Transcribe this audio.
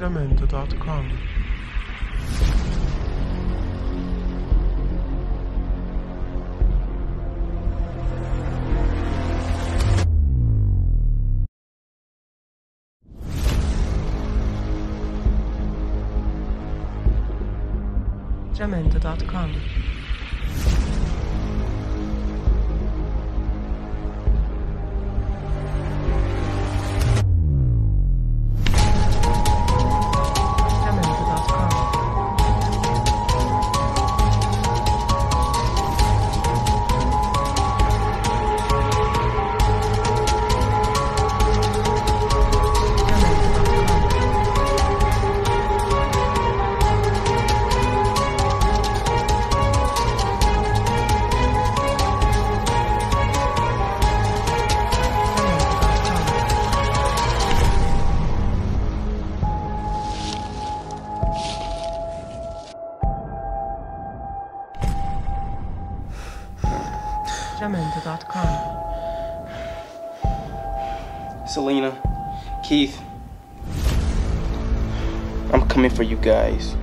Jamendo.com. Jamendo.com. Selena, Keith, I'm coming for you guys.